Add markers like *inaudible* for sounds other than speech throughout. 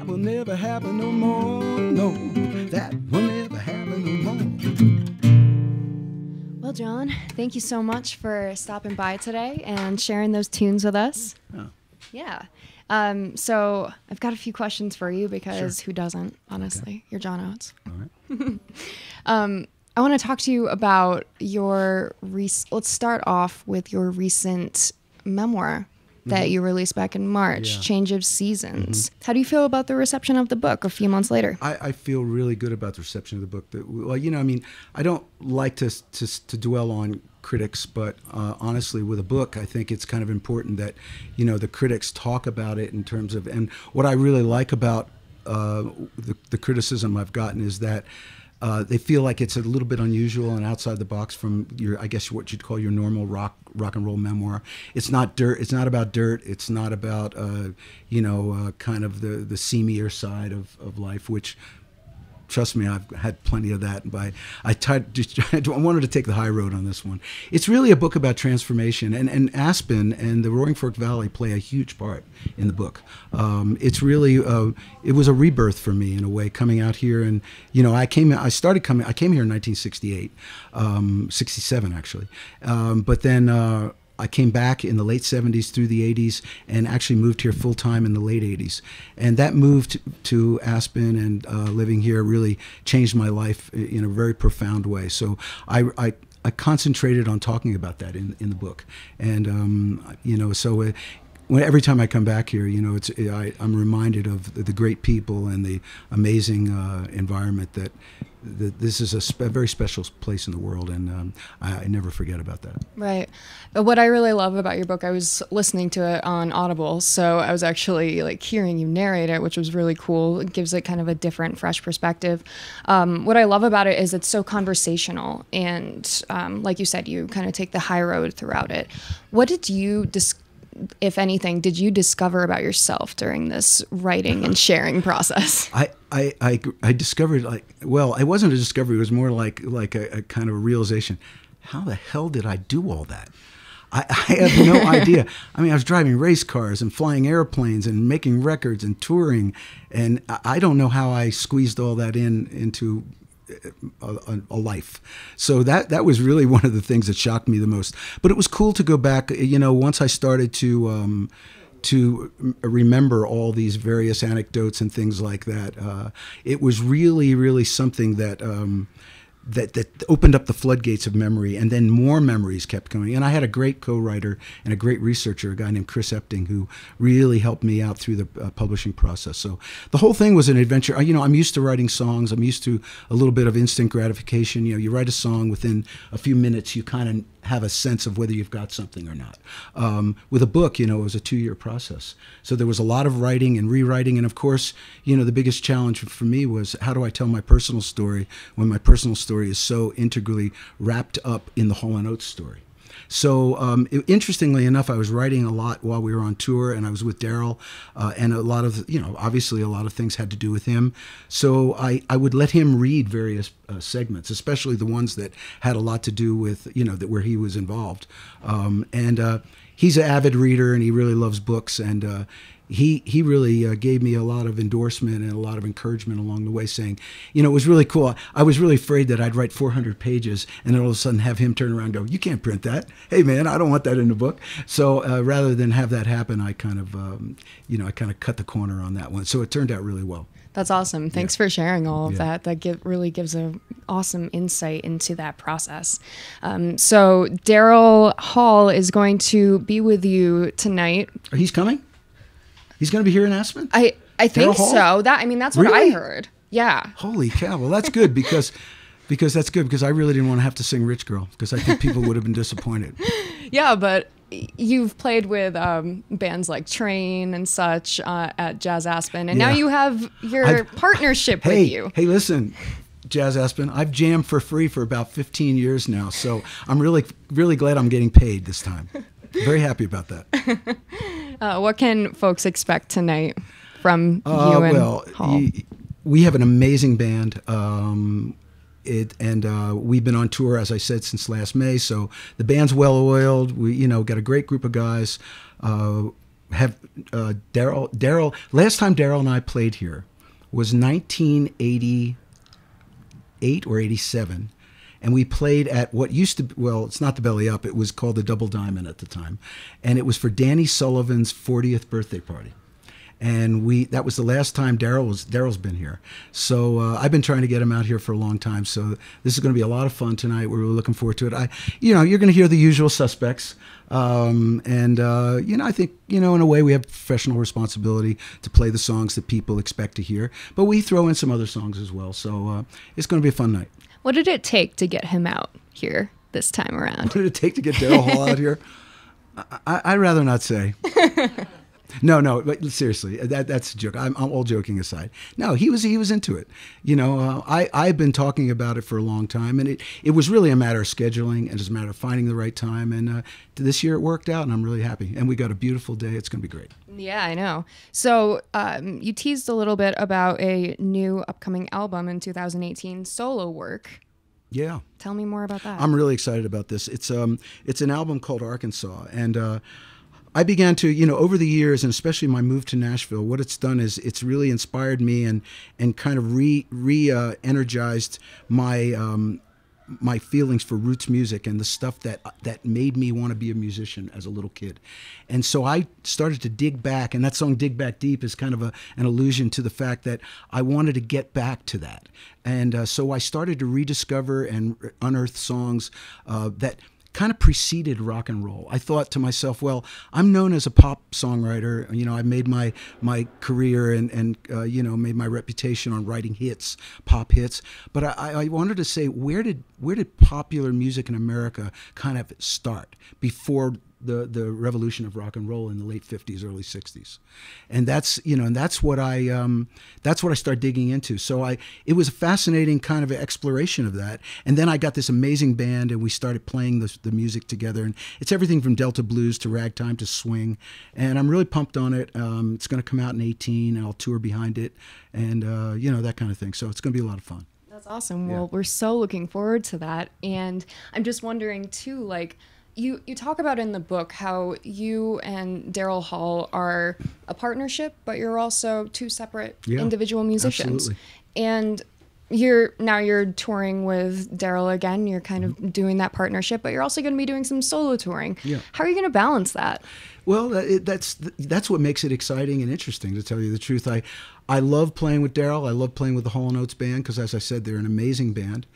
That will never happen no more. No, that will never happen no more. Well, John, thank you so much for stopping by today and sharing those tunes with us. Oh. Yeah. Um, so I've got a few questions for you because Sure. who doesn't, honestly? You're John Oates. All right. *laughs* Um, I want to talk to you about your. Rec- let's start off with your recent memoir that you released back in March, Mm-hmm. Yeah. Mm-hmm. Change of Seasons. How do you feel about the reception of the book a few months later? I, I feel really good about the reception of the book. That, well, you know, I mean, I don't like to to, to dwell on critics, but uh, honestly, with a book, I think it's kind of important that you know the critics talk about it in terms of. And what I really like about uh, the, the criticism I've gotten is that. Uh, they feel like it's a little bit unusual and outside the box from your, I guess, what you'd call your normal rock rock and roll memoir. It's not dirt. It's not about dirt. It's not about, uh, you know, uh, kind of the the seamier side of, of life, which trust me, I've had plenty of that. But I, tried, *laughs* I wanted to take the high road on this one. It's really a book about transformation, and, and Aspen and the Roaring Fork Valley play a huge part in the book. Um, it's really uh, it was a rebirth for me in a way coming out here, and you know I came I started coming I came here in 1968, um, 67 actually, um, but then. Uh, I came back in the late 70s through the 80s and actually moved here full time in the late 80s. And that move to, to Aspen and uh, living here really changed my life in a very profound way. So I, I, I concentrated on talking about that in, in the book. And, um, you know, so. Uh, when, every time I come back here, you know, it's I, I'm reminded of the, the great people and the amazing uh, environment that, that this is a, spe- very special place in the world, and um, I, I never forget about that. Right. Uh, What I really love about your book, I was listening to it on Audible, so I was actually like hearing you narrate it, which was really cool. It gives it kind of a different, fresh perspective. Um, what I love about it is it's so conversational, and um, like you said, you kind of take the high road throughout it. What did you dis- if anything, did you discover about yourself during this writing and *laughs* sharing process? I, I, I, I discovered like well, it wasn't a discovery. It was more like like a, a kind of a realization. How the hell did I do all that? I, *laughs* I have no *laughs* idea. I mean, I was driving race cars and flying airplanes and making records and touring, and I- I don't know how I squeezed all that in into a, a, life. So that that was really *laughs* one of the things that shocked me the most. But it was cool to go back. You know, once I started to. Um, to remember all these various anecdotes and things like that, uh, it was really, really something that um, that that opened up the floodgates of memory, and then more memories kept coming. And I had a great co-writer and a great researcher, a guy named Chris Epting, who really helped me out through the uh, publishing process. So the whole thing was an adventure. You know, I'm used to writing songs. I'm used to a little bit of instant gratification. You know, you write a song within a few minutes, you kind of have a sense of whether you've got something or not. Um, with a book, you know, it was a two-year process. So there was a lot of writing and rewriting, and of course, you know, the biggest challenge for me was how do I tell my personal story when my personal story is so integrally wrapped up in the Hall and Oates story. So um, it- interestingly enough, I was writing a lot while we were on tour, and I was with Daryl, uh, and a lot of you know, obviously a lot of things had to do with him. So I, I would let him read various uh, segments, especially the ones that had a lot to do with you know that where he was involved. Um, and uh, he's an avid reader, and he really loves books, and uh, he he really uh, gave me a lot of endorsement and a lot of encouragement along the way, saying, you know, it was really cool. I was really afraid that I'd write 400 pages and then all of a sudden have him turn around and go, you can't print that. Hey man, I don't want that in the book. So uh, rather than have that happen, I kind of, um, you know, I kind of cut the corner on that one. So it turned out really well. That's awesome. Thanks for sharing all of Yeah. that. That give, really gives a awesome insight into that process. Um, so Daryl Hall is going to be with you tonight. He's coming. He's going to be here in Aspen. I I think so. That I mean that's what I heard. Yeah. Holy cow! Well, that's good because. *laughs* Because that's good because I really didn't want to have to sing "Rich Girl" because I think people would have been disappointed. *laughs* Yeah, but you've played with um, bands like Train and such uh, at Jazz Aspen, and now you have your I've- *laughs* partnership hey, with you. Hey, listen, Jazz Aspen, I've jammed for free for about 15 years now, so I'm really, really glad I'm getting paid this time. Very happy about that. *laughs* Uh, what can folks expect tonight from Uh, you and well, Hall? y- we have an amazing band. Um, it and uh, we've been on tour, as I said, since last May. So the band's well oiled. We, you know, got a great group of guys. Uh, have uh, Daryl. Daryl. Last time Daryl and I played here was 1988 or 87, and we played at what used to. Well, it's not the Belly Up. It was called the Double Diamond at the time, and it was for Danny Sullivan's 40th birthday party and we that was the last time Daryl was Daryl's been here. So uh, I've been trying to get him out here for a long time. So this is going to be a lot of fun tonight. We're really looking forward to it. I, you know, you're going to hear the usual suspects, um, and uh, you know, I think you know, in a way, we have professional responsibility to play the songs that people expect to hear, but we throw in some other songs as well. So uh, it's going to be a fun night. What did it take to get him out here this time around? What did it take to get Daryl Hall out here? *laughs* I, I'd rather not say. *laughs* No, no, but seriously, that that's a joke. I'm, I'm, all joking aside. No, he was he was into it. You know, uh, I I've been talking about it for a long time, and it it was really a matter of scheduling and just a matter of finding the right time. And uh, this year it worked out, and I'm really happy. And we got a beautiful day. It's going to be great. Yeah, I know. So um, you teased a little bit about a new upcoming album in 2018, solo work. Yeah. Tell me more about that. I'm really excited about this. It's um it's an album called Arkansas, and uh, I began to, you know, over the years, and especially my move to Nashville, what it's done is it's really inspired me and and kind of re re uh, energized my um, my feelings for roots music and the stuff that that made me want to be a musician as a little kid. And so I started to dig back, and that song "Dig Back Deep" is kind of a, an allusion to the fact that I wanted to get back to that. And uh, so I started to rediscover and unearth songs uh, that kind of preceded rock and roll. I thought to myself, well, I'm known as a pop songwriter. You know, I made my my career and and uh, you know made my reputation on writing hits, pop hits. But I, I wanted to say, where did where did popular music in America kind of start before the the revolution of rock and roll in the late 50s early 60s and that's you know and that's what i um, that's what i start digging into. So i it was a fascinating kind of exploration of that. And then i got this amazing band and we started playing the, the music together. And it's everything from delta blues to ragtime to swing. And i'm really pumped on it. Um, it's going to come out in 18 and i'll tour behind it and uh, you know that kind of thing. So it's going to be a lot of fun. That's awesome. Well we're so looking forward to that. And i'm just wondering too like you you talk about in the book how you and Daryl Hall are a partnership, but you're also two separate yeah, individual musicians. Absolutely. And you're now you're touring with Daryl again. You're kind of mm-hmm. doing that partnership, but you're also going to be doing some solo touring. Yeah. How are you going to balance that? Well, it, that's that's what makes it exciting and interesting. To tell you the truth, I I love playing with Daryl. I love playing with the Hall and Oates band because, as I said, they're an amazing band.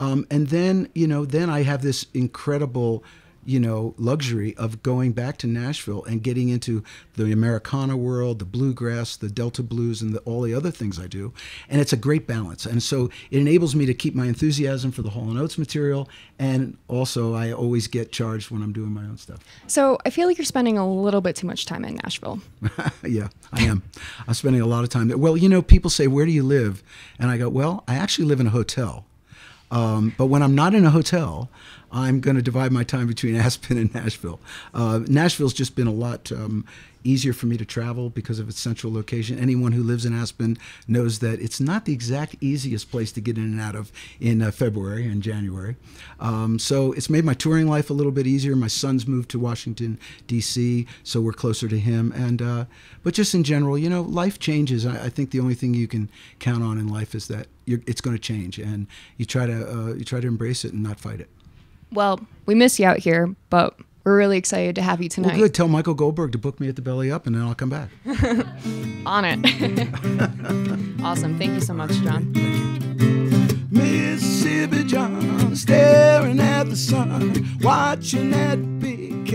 Um, and then you know, then I have this incredible you know, luxury of going back to Nashville and getting into the Americana world, the bluegrass, the Delta blues, and the, all the other things I do. And it's a great balance. And so it enables me to keep my enthusiasm for the Hall and Oates material. And also, I always get charged when I'm doing my own stuff. So I feel like you're spending a little bit too much time in Nashville. *laughs* yeah, I am. I'm spending a lot of time there. Well, you know, people say, Where do you live? And I go, Well, I actually live in a hotel. Um, but when I'm not in a hotel, I'm going to divide my time between *laughs* Aspen and Nashville. Uh, Nashville's just been a lot um, easier for me to travel because of its central location. Anyone who lives in Aspen knows that it's not the exact easiest place to get in and out of in uh, February and January. Um, so it's made my touring life a little bit easier. My son's moved to Washington D.C., so we're closer to him. And uh, but just in general, you know, life changes. I, I, think the only thing you can count on in life is that it's going to change, and you try to uh, you try to embrace it and not fight it. Well, we miss you out here, but we're really excited to have you tonight. Well, good. Tell Michael Goldberg to book me at the Belly Up, and then I'll come back. *laughs* On it. *laughs* awesome. Thank you so much, John. Mississippi John staring at the sun, watching that big